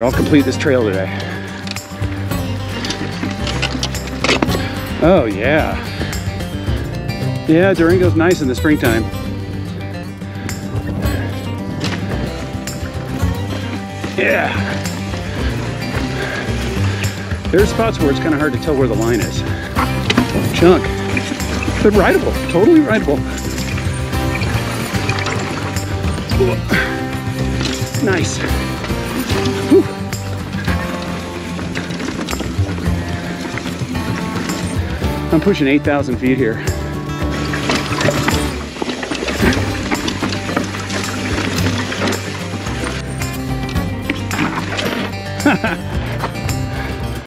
I'll complete this trail today. Oh yeah. Yeah, Durango's nice in the springtime. Yeah. There's spots where it's kind of hard to tell where the line is. Chunk. But rideable, totally rideable. Nice. Whew. I'm pushing 8,000 feet here.